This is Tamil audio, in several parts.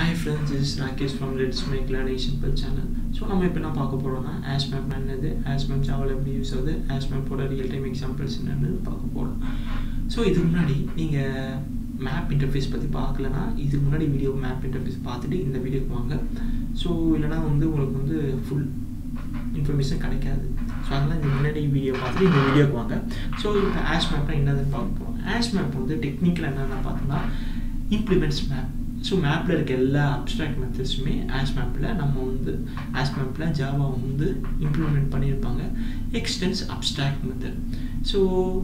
Hi friends is Rakesh from let's make learning simple channel so நம்ம இப்போ என்ன பார்க்க போகிறோம்னா ஆஷ் மேப் என்னது ஆஷ் மேப் ஜாவில் எப்படி யூஸ் ஆகுது ஆஷ் மேப்போட ரியல் டைம் எக்ஸாம்பிள்ஸ் என்னன்னு பார்க்க போகிறோம் ஸோ இதுக்கு முன்னாடி நீங்கள் மேப் இன்டர்ஃபேஸ் பற்றி பார்க்கலனா இதுக்கு முன்னாடி வீடியோ மேப் இன்டர்ஃபேஸ் பார்த்துட்டு இந்த வீடியோக்கு வாங்க. ஸோ இல்லைனா வந்து உங்களுக்கு வந்து ஃபுல் இன்ஃபர்மேஷன் கிடைக்காது. ஸோ அதனால் இந்த முன்னாடி வீடியோ பார்த்துட்டு இந்த வீடியோக்கு வாங்க. ஸோ இப்போ ஆஷ் மேப்னா என்னதுன்னு பார்க்க போகிறோம் ஆஷ் மேப் வந்து டெக்னிக்கல் என்னென்ன பார்த்தோம்னா இம்ப்ளிமெண்ட்ஸ் மேப் ஸோ மேப்பில் இருக்க எல்லா அப்ட்ராக்ட் மெத்தட்ஸுமே ஆஷ் மேப்பில் நம்ம வந்து ஆஷ் மேப்பில் ஜாவா வந்து இம்ப்ளிமெண்ட் பண்ணியிருப்பாங்க. எக்ஸ்டென்ஸ் அப்ட்ராக்ட் மெத்தட் ஸோ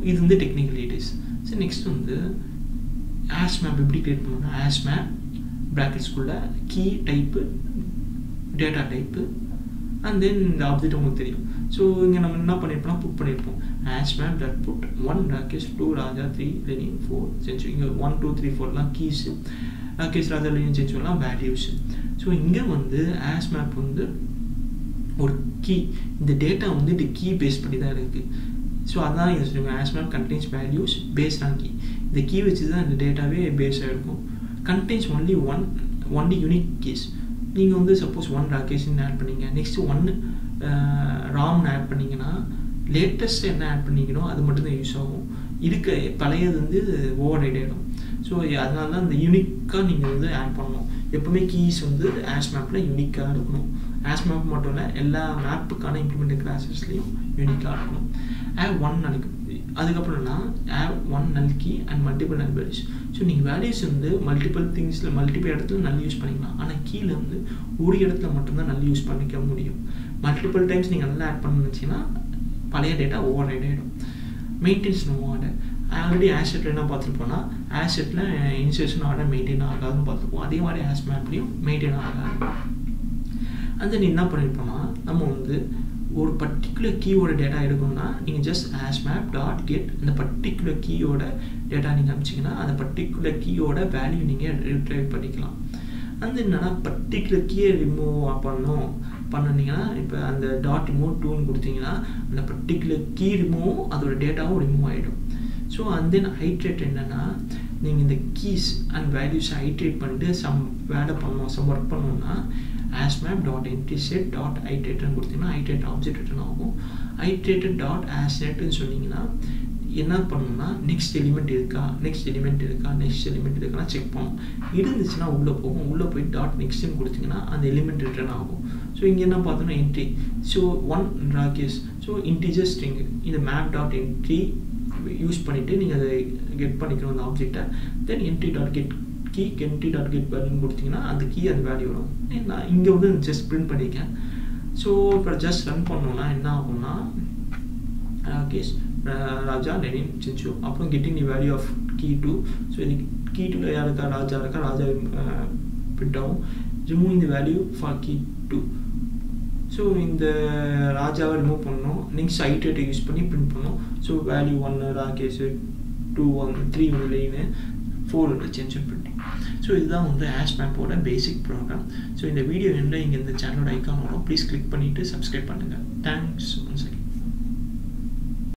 இது வந்து டெக்னிக்கல் டீடைல்ஸ் ஸோ நெக்ஸ்ட் வந்து ஆஷ் மேப் எப்படி கிரியேட் பண்ணணும்னா hash map ப்ராக்கெட்ஸ்குள்ளே key type data type and then இந்த ஆப்ஜெக்ட் உங்களுக்கு தெரியும். ஸோ இங்கே நம்ம என்ன பண்ணியிருப்போம்னா புக் பண்ணியிருப்போம் hash map dot put one Rakesh two Raja three Lenin four Sanju இங்கே ஒன் டூ த்ரீ ஃபோர்லாம் கீஸு ராகேஷ் ராஜா லெனின் செஞ்சுலாம் வேல்யூஸு ஸோ இங்கே வந்து ஆஷ் மேப் வந்து ஒரு கீ இந்த டேட்டா வந்து இந்த கீ பேஸ் பண்ணி தான் இருக்குது ஸோ அதான் இது சொல்லுவாங்க. Hash map contains values base on key இந்த கீ வச்சு தான் இந்த டேட்டாவே பேஸாக இருக்கும் contains only one only unique keys நீங்கள் வந்து சப்போஸ் ஒன் ராகேஷ்னு ஆட் பண்ணீங்க. நெக்ஸ்ட் ஒன் ராம்னு ஆட் பண்ணிங்கன்னா லேட்டஸ்ட் என்ன ஆட் பண்ணிக்கணும் அது மட்டும்தான் யூஸ் ஆகும். இருக்க பழையது வந்து ஓவர் ரைட் ஆகிடும் ஸோ அதனால தான் இந்த யூனிக்காக நீங்கள் வந்து ஆட் பண்ணணும். எப்போவுமே கீஸ் வந்து ஆஷ் மேப்பில் யூனிக்காக இருக்கணும். ஆஷ் மேப் மட்டும் இல்லை எல்லா மேப்புக்கான இம்ப்ளிமெண்ட் கிளாஸஸ்லையும் யூனிக்காக இருக்கணும். ஆவ் ஒன் நினைக்கும் அதுக்கப்புறம்னா allow one null key and multiple null values so நீங்கள் வேல்யூஸ் வந்து மல்டிபிள் திங்ஸில் மல்டிபிள் இடத்துல நல்ல யூஸ் பண்ணிக்கலாம். ஆனால் கீழே வந்து ஒரு இடத்துல மட்டும்தான் நல்ல யூஸ் பண்ணிக்க முடியும். மல்டிபிள் டைம்ஸ் நீங்கள் நல்லா ஆட் பண்ண நினச்சிங்கன்னா பழைய டேட்டா ஓவர் ஆகிடும் மெயின்டெனன்ஸ் நோ ஆர்டர் ஆல்ரெடி ஆஷெட்டில் என்ன பார்த்துருப்போம்னா ஆஷெட்டில் இன்சர்ஷன் ஆர்டர் மெயின்டைன் ஆகாதுன்னு பார்த்துருப்போம் அதே மாதிரி ஆஷ் மேப்லேயும் மெயின்டைன் ஆகாது. அந்த நீ என்ன பண்ணியிருப்போம்னா நம்ம வந்து ஒரு பர்டிகுலர் கீயோட டேட்டா எடுக்கணும்னா நீங்கள் just hash map dot get அந்த பர்டிகுலர் கீயோட டேட்டா நீங்கள் அமிச்சிங்கன்னா அந்த பர்டிகுலர் கீயோட வேல்யூ நீங்கள் ரிட்ரைவ் பண்ணிக்கலாம். அந்த என்னென்னா பர்டிகுலர் கீயை ரிமூவ் பண்ணணும். பண்ணினீங்கன்னா இப்போ அந்த டாட் ரிமூவ் டூன்னு கொடுத்தீங்கன்னா அந்த பர்டிகுலர் கீ ரிமூவும் அதோட டேட்டாவும் ரிமூவ் ஆகிடும் ஸோ அண்ட் தென் ஹைட்ரேட் என்னென்னா நீங்கள் இந்த கீஸ் அண்ட் வேல்யூஸை ஹைட்ரேட் பண்ணிட்டு சம் வேலை பண்ணணும் சம் ஒர்க் பண்ணணும்னா hash map dot entry set dot ஹைட்ரேட்னு கொடுத்தீங்கன்னா ஹைட்ரேட் ஆப்ஜெக்ட் ரிட்டன் ஆகும். ஹைட்ரேட்டட் டாட் ஆஸ் நெட்னு சொன்னீங்கன்னா என்ன பண்ணணும்னா நெக்ஸ்ட் எலிமெண்ட் இருக்கா நெக்ஸ்ட் எலிமெண்ட் இருக்கா நெக்ஸ்ட் எலிமெண்ட் இருக்கானா செக் பண்ணும் இருந்துச்சுன்னா உள்ளே போகும். உள்ளே போய் டாட் நெக்ஸ்ட்னு கொடுத்தீங்கன்னா அந்த எலிமெண்ட் ரிட்டர்ன் ஆகும். ஸோ இங்கே என்ன பார்த்தோம்னா entry so one Rakesh so integer string இந்த மேப் டாட் என்ட்ரி யூஸ் பண்ணிவிட்டு நீங்கள் அதை கெட் பண்ணிக்கணும் அந்த ஆப்ஜெக்டை then entry dot get key entry dot get வேல்யூன்னு கொடுத்தீங்கன்னா அந்த கீ அந்த வேல்யூ வரும். நான் இங்கே வந்து ஜஸ்ட் பிரிண்ட் பண்ணியிருக்கேன் ஸோ இப்போ ஜஸ்ட் ரன் பண்ணோன்னா என்ன ஆகும்னா ராகேஷ் ராஜா லெனின் சிச்சு அப்புறம் getting the value of key two so இது கீ டூவில் யார் இருக்கா? ராஜா இருக்கா? ராஜா பிரிண்ட் ஆகும். Remove the value for key two so இந்த ராஜாவை ரிமூவ் பண்ணோம் நெக்ஸ்ட் ஐடேட்டை யூஸ் பண்ணி பிரிண்ட் பண்ணோம் ஸோ வேல்யூ ஒன்று Rakesh two one three one line four ஒன்று சேஞ்ச் பண்ணி ஸோ இதுதான் வந்து ஆஷ் மேப்போட பேசிக் ப்ரோக்ராம் ஸோ இந்த வீடியோ என்ன இங்கே இந்த சேனலோட ஐக்கான் வரும் ப்ளீஸ் கிளிக் பண்ணிவிட்டு சப்ஸ்கிரைப் பண்ணுங்கள் தேங்க்ஸ் ஒன் செகண்ட்